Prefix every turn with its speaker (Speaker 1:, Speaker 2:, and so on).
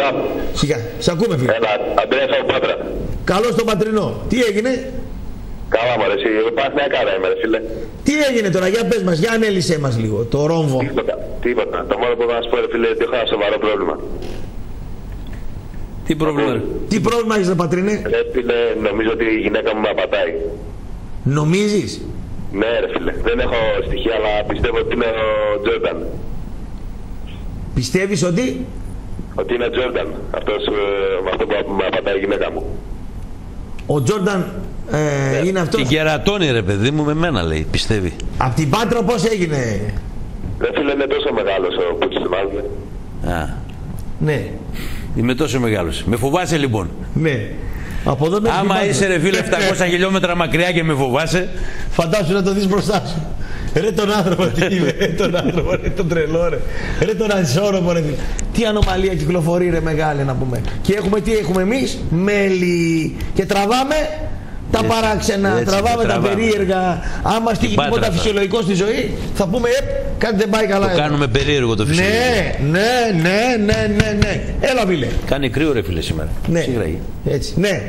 Speaker 1: Σιγά.
Speaker 2: Σιγά. Σε ακούμε φίλε.
Speaker 1: Έλα, Αντρέας από Πάτρα.
Speaker 2: Καλώς τον πατρινό. Τι έγινε;
Speaker 1: Καλά μωρέ, εσύ. Εγώ πας μια κάρα είμαι, ρε φίλε.
Speaker 2: Τι έγινε τώρα. Για πες μας. Για ανέλησέ μας λίγο. Το ρόμβο.
Speaker 1: Τίποτα. Τίποτα. Το μόνο που θα σου πω, ρε φίλε, είναι ότι έχω ένα σοβαρό πρόβλημα.
Speaker 3: Τι πρόβλημα. ρε;
Speaker 2: Τι πρόβλημα έχεις ρε πατρινέ;
Speaker 1: Ρε φίλε, νομίζω ότι η γυναίκα μου με απατάει.
Speaker 2: Νομίζεις;
Speaker 1: Ναι, ρε φίλε. Δεν έχω στοιχεία, αλλά πιστεύω ότι είναι ο Τζόρνταν.
Speaker 2: Πιστεύεις ότι;
Speaker 1: Ότι είναι ο Τζόρνταν. Αυτός, ε, με αυτό που με απατάει η γυναίκα μου.
Speaker 2: Ο Τζόρνταν ε, είναι αυτός;
Speaker 3: Την κερατώνει ρε παιδί μου με μένα λέει, πιστεύει.
Speaker 2: Απ' την Πάτρα πώς έγινε;
Speaker 1: Ρε φίλε, είναι τόσο μεγάλος ο Πούτσις μάλλον.
Speaker 3: Α,
Speaker 2: Ναι.
Speaker 3: είμαι τόσο μεγάλος. Με φοβάσαι λοιπόν.
Speaker 2: Ναι. Από εδώ μέχρι την
Speaker 3: Άμα
Speaker 2: Πάτρα.
Speaker 3: είσαι ρε φίλε 700 χιλιόμετρα μακριά και με φοβάσαι,
Speaker 2: Φαντάσου να το δεις μπροστά σου. Ρε τον άνθρωπο τι είναι, ρε τον άνθρωπο, ρε τον τρελό ρε. Ρε τον ανισόρροπο ρε. Τι ανομαλία κυκλοφορεί ρε μεγάλη να πούμε. Και έχουμε τι έχουμε εμείς, μέλη. Και τραβάμε τα παράξενα,
Speaker 3: έτσι,
Speaker 2: τραβάμε τα
Speaker 3: τραβάμε.
Speaker 2: περίεργα. Άμα στείλει
Speaker 3: Πάτρα
Speaker 2: τίποτα
Speaker 3: αυτά.
Speaker 2: φυσιολογικό στη ζωή, θα πούμε επ, κάτι δεν πάει καλά.
Speaker 3: το
Speaker 2: εδώ».
Speaker 3: κάνουμε περίεργο το φυσικό.
Speaker 2: Ναι, ναι, ναι, ναι, ναι, ναι. Έλα φίλε.
Speaker 3: Κάνει κρύο ρε φίλε σήμερα.
Speaker 2: Ναι.
Speaker 3: Σίγουρα.
Speaker 2: Έτσι. Ναι.